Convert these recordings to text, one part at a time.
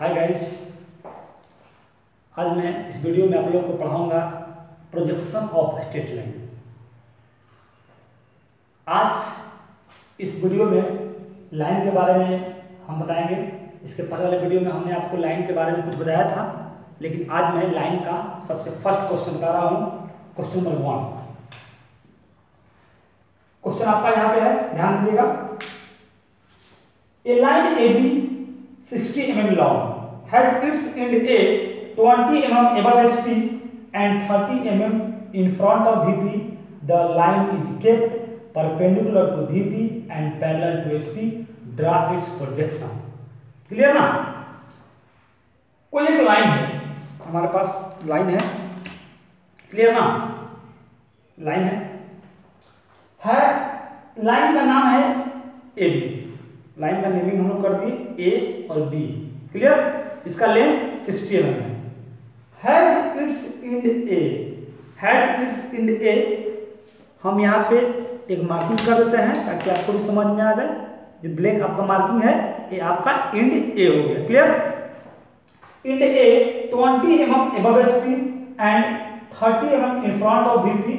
Hi guys आज मैं इस वीडियो में आप लोगों को पढ़ाऊँगा प्रोजेक्शन ऑफ़ स्टेट लाइन आज इस वीडियो में लाइन के बारे में हम बताएँगे। इसके पहले वाले वीडियो में हमने आपको लाइन के बारे में कुछ बताया था, लेकिन आज मैं लाइन का सबसे फ़र्स्ट क्वेश्चन बता रहा हूँ। क्वेश्चन नंबर वन क्वेश्चन आपका यहाँ पे है, ध्यान दीजिएगा। A line AB 60 mm long. Has its end A 20 mm above HP and 30 mm in front of VP. The line is kept perpendicular to VP and parallel to HP. Draw its projection. Clear ना कोई एक line है हमारे पास line है clear ना line है है लाइन का नाम है ए बी लाइन का नेमिंग हम लोग कर दिए ए और बी क्लियर इसका लेंथ 60 एम है। Has its end A has its end A हम यहाँ पे एक मार्किंग कर देते हैं ताकि आपको भी समझ में आ जाए। जो ब्लैक आपका मार्किंग है, ये आपका इंड ए हो गया। Clear end A 20 M M above HP and 30 M M in front of VP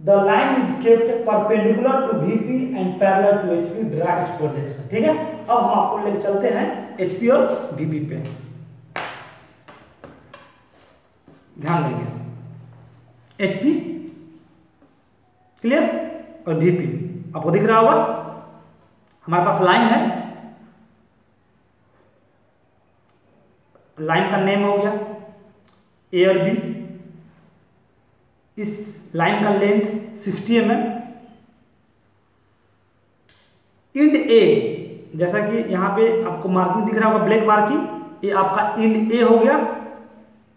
the line is kept perpendicular to VP and parallel to HP draw its projection ठीक है अब हम आपको लेकर चलते हैं HP और VP पे ध्यान देंगे HP क्लियर और VP आपको दिख रहा होगा हमारे पास लाइन है लाइन का नेम हो गया ए और बी इस लाइन का length 60 M M. End A, जैसा कि यहाँ पे आपको मार्किंग दिख रहा होगा, ब्लैक मार्किंग, ये आपका इंड ए हो गया।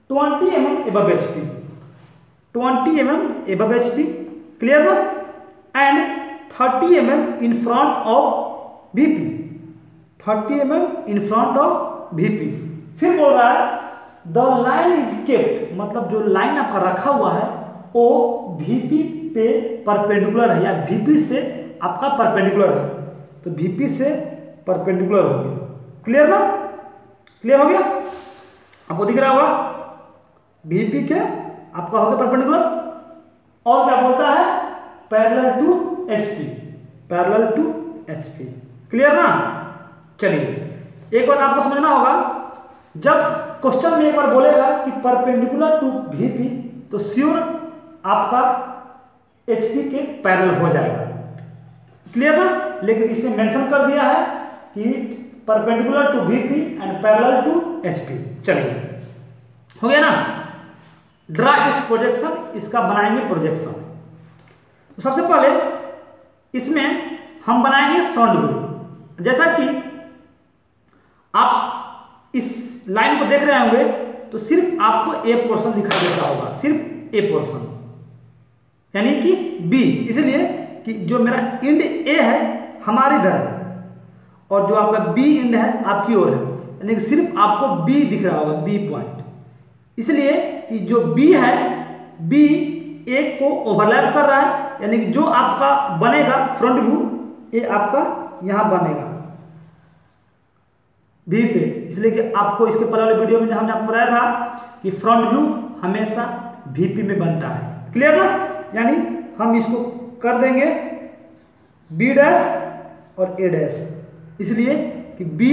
20 M M above H P twenty M M above H P clear ना? And 30 M M in front of V P thirty M M in front of V P फिर बोल रहा है the line is kept मतलब जो line आपका रखा हुआ है वो VP पे परपेंडिकुलर है, या VP से आपका परपेंडिकुलर है। तो VP से परपेंडिकुलर हो गया। क्लियर ना? क्लियर हो गया? आपको दिख रहा होगा? VP के आपका हो गया परपेंडिकुलर और क्या बोलता है? Parallel to HP parallel to HP clear ना? चलिए, एक बात आपको समझना होगा। जब क्वेश्चन में एक बार बोलेगा कि परपेंडिकुलर टू VP तो श्योर आपका एचपी के पैरल हो जाएगा। क्लियर ना लेकिन इसमें मेंशन कर दिया है कि perpendicular to VP and parallel to HP चलिए। हो गया ना? ड्रा इट्स प्रोजेक्शन इसका बनाएँगे प्रोजेक्शन तो सबसे पहले इसमें हम बनाएँगे फ्रंट व्यू जैसा कि आप इस लाइन को देख रहे होंगे तो सिर्फ़ आपको ए पोर्शन दिखाई देता होगा। सिर्फ़ ए पोर्शन यानी कि बी इसलिए कि जो मेरा इंड ए है, हमारी इधर है। और जो आपका बी इंड है, आपकी ओर है। यानी कि सिर्फ़ आपको बी दिख रहा होगा बी पॉइंट इसलिए कि जो बी है बी ए को ओवरलैप कर रहा है। यानी कि जो आपका बनेगा फ्रंट व्यू ये आपका यहाँ बनेगा। बी पे। इसलिए कि आपको इसके पहले वाले वीडियो में हमने आपको बताया था कि फ्रंट व्यू हमेशा वीपी में बनता है। क्लियर ना? यानी हम इसको कर देंगे बी डैश और ए डैश इसलिए कि बी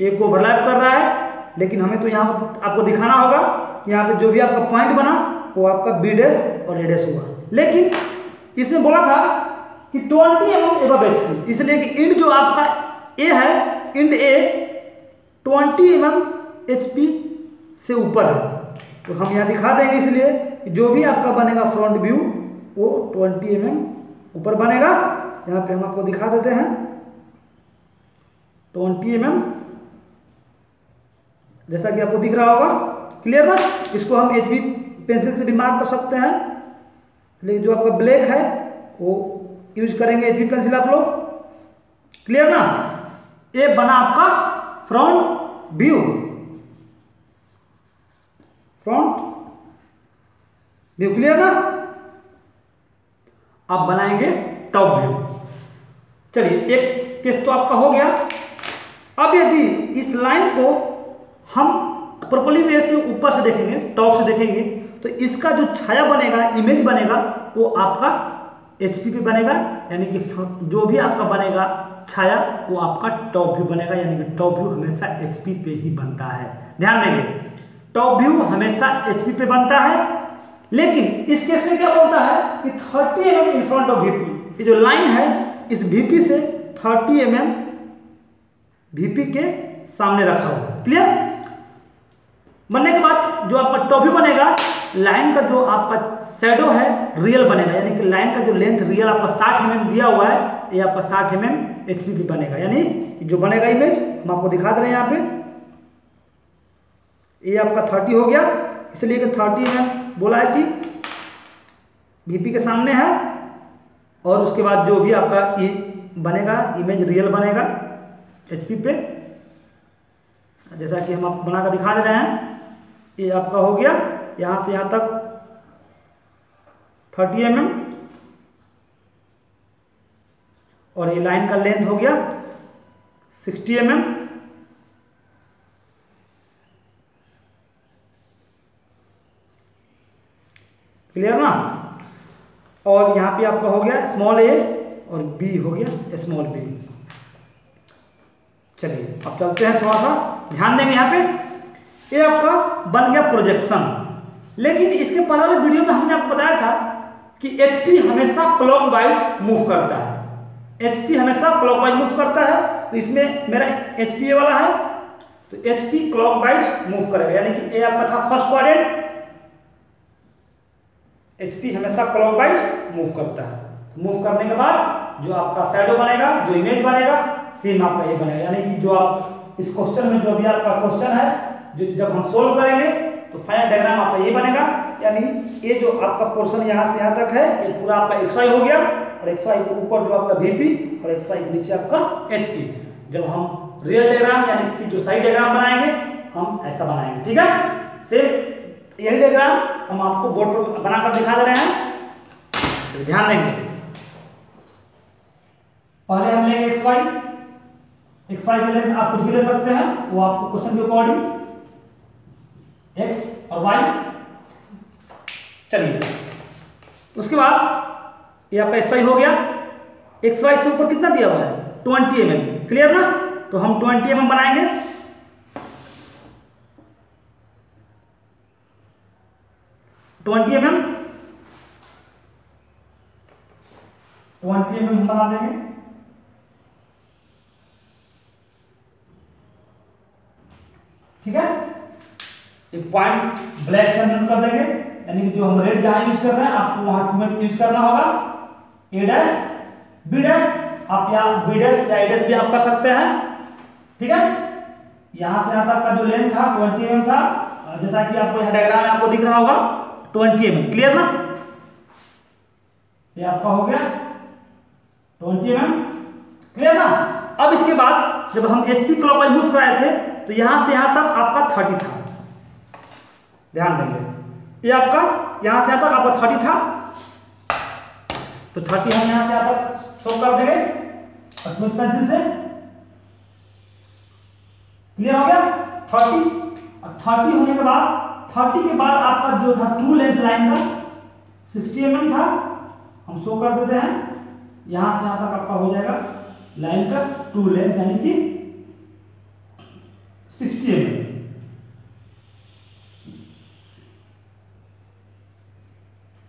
ए को ओवरलैप कर रहा है, लेकिन हमें तो यहाँ आपको दिखाना होगा यहाँ पे जो भी आपका पॉइंट बना, वो आपका बी डैश और ए डैश हुआ। लेकिन इसमें बोला था कि twenty M M above H P इसलिए कि इंड जो आपका ए है end A twenty M M H P से ऊपर है। तो हम यहाँ दिखा देंगे इसलिए जो भी आपका बनेगा फ्रंट व्यू वो 20 एम ऊपर बनेगा। यहाँ पे हम आपको दिखा देते हैं। 20 एम जैसा कि आपको दिख रहा होगा। क्लियर ना? इसको हम एचबी पेंसिल से भी मार्क कर सकते हैं। लेकिन जो आपका ब्लैक है, वो यूज़ करेंगे एचबी पेंसिल आप लोग। क्लियर ना? ये बना आपका front view front view clear ना? आप बनाएँगे टॉप व्यू चलिए, एक केस तो आपका हो गया। अब यदि इस लाइन को हम प्रॉपरली वे से ऊपर से देखेंगे टॉप से देखेंगे तो इसका जो छाया बनेगा इमेज बनेगा, वो आपका एच पे बनेगा, यानी कि जो भी आपका बनेगा छाया, वो आपका टॉप व्यू बनेगा, यानी कि टॉप व्यू हमेशा एचपी पे ही बनता है। ध्यान देंगे टॉप व्यू हमेशा एचपी पे बनता है लेकिन इस केस में क्या बोलता है कि 30 M in front of VP ये जो लाइन है, इस वीपी से 30 एम एम वीपी के सामने रखा हुआ क्लियर बनने के बाद जो आपका टॉप बनेगा लाइन का जो आपका शेडो है रियल बनेगा। यानी कि लाइन का जो लेंथ रियल आपका साठ एम mm दिया हुआ है, ये आपका साठ एम एम बनेगा। यानी जो बनेगा इमेज हम आपको दिखा दे रहे हैं यहाँ पे। ये आपका थर्टी हो गया, इसलिए कि थर्टी एम बोला है कि वीपी के सामने है और उसके बाद जो भी आपका ई बनेगा इमेज रियल बनेगा एचपी पे। जैसा कि हम आपको बनाकर दिखा दे रहे हैं, ये आपका हो गया, यहाँ से यहाँ तक थर्टी एम mm और ये लाइन का लेंथ हो गया सिक्सटी एम mm क्लियर ना? और यहाँ पे आपका हो गया स्मॉल ए और बी हो गया स्मॉल बी चलिए, अब चलते हैं थोड़ा सा। ध्यान देंगे यहाँ पे। ये आपका बन गया प्रोजेक्शन लेकिन इसके पहले वाले वीडियो में हमने आपको बताया था कि एचपी हमेशा क्लॉक वाइज मूव करता है। एचपी हमेशा क्लॉक वाइज मूव करता है। तो इसमें मेरा एचपीए वाला है। तो एच क्लॉक वाइज मूव करेगा। यानी कि ए आपका था फ़र्स्ट क्वाड्रेंट एच हमेशा क्लॉक वाइज मूव करता है। मूव करने के बाद जो आपका शैडो बनेगा, जो इमेज बनेगा सेम आपका ये बनेगा। यानी कि जो आप इस क्वेश्चन में जो भी आपका क्वेश्चन है, जो जब हम सोल्व करेंगे तो फाइनल डायग्राम आपका ये बनेगा। यानी ये जो आपका पोर्शन यहाँ से यहाँ तक है, ये पूरा आपका एक्स वाई हो गया और एक्स वाई के ऊपर जो आपका वीपी और एक्स वाई के नीचे आपका एच पी जब हम रियल डायग्राम यानी कि जो सही डायग्राम बनाएँगे, हम ऐसा बनाएँगे। ठीक है? सेम यही डायग्राम हम आपको बोर्ड पर बनाकर दिखा दे रहे हैं। तो ध्यान देंगे। पहले हम लेंगे एक्स वाई एक्स वाई लिए आप कुछ भी ले सकते हैं, वो आपको क्वेश्चन के अकॉर्डिंग एक्स और वाई चलिए। उसके बाद ये आपका एक्स वाई हो गया। एक्स वाई से ऊपर कितना दिया हुआ है? ट्वेंटी एम क्लियर ना? तो हम ट्वेंटी एम बनाएँगे। Twenty M M? Twenty M M हम बना देंगे। ठीक है? एक पॉइंट ब्लैक से हम कर देंगे। यानी जो हम रेड जहाँ यूज़ कर रहे हैं, आपको वहाँ टू में यूज़ करना होगा। ए डैश बी डैश आप यहाँ बी डैश या ए डैश भी आप कर सकते हैं। ठीक है? यहाँ से यहाँ तक का जो लेंथ था ट्वेंटी एम था, जैसा कि आपको यहाँ डायग्राम में आपको दिख रहा होगा। ट्वेंटी एम क्लियर ना? ये आपका हो गया ट्वेंटी एम क्लियर ना? अब इसके बाद जब हम एच पी क्लॉकवाइज मूव कराए थे तो यहाँ से यहाँ तक आपका थर्टी था। ध्यान देंगे ये आपका यहाँ से यहाँ तक आपका थर्टी था। तो थर्टी हम यहाँ से यहाँ तक शो कर देंगे स्मूथ पेंसिल से। क्लियर हो गया? थर्टी और थर्टी होने के बाद थर्टी के बाद आपका जो था ट्रू लेंथ लाइन का सिक्सटी एम था, हम शो कर देते हैं। यहाँ से यहाँ तक आपका हो जाएगा लाइन का ट्रू लेंथ यानी कि सिक्सटी एम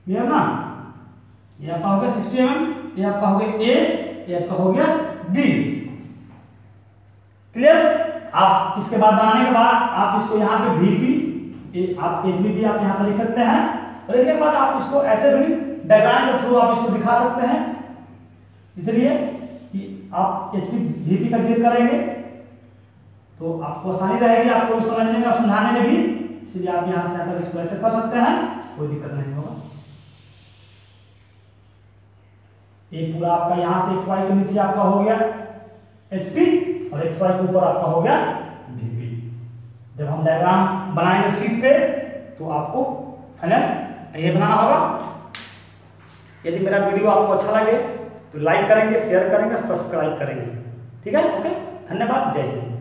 क्लियर ना? ये आपका हो गया सिक्सटी एम ये आपका हो गया ए ये आपका हो गया बी क्लियर आप इसके बाद बनाने के बाद आप इसको यहाँ पे वीपी आप एच भी आप यहाँ पर लिख सकते हैं, और इसके बाद आप इसको ऐसे भी डायग्राम के थ्रू आप इसको दिखा सकते हैं। इसलिए कि आप एच पी का क्लियर करेंगे तो आपको आसानी रहेगी आपको समझने में और समझाने में भी। इसलिए आप यहाँ से आकर इसको ऐसे कर सकते हैं, कोई दिक्कत नहीं होगा। ये पूरा आपका यहाँ से एक्स वाई के नीचे आपका हो गया एच पी और एक्स वाई के ऊपर आपका हो गया डायग्राम बनाएँगे सीट पे तो आपको फाइनल ये बनाना होगा। यदि मेरा वीडियो आपको अच्छा लगे तो लाइक करेंगे शेयर करेंगे सब्सक्राइब करेंगे। ठीक है? ओके धन्यवाद। जय हिंद।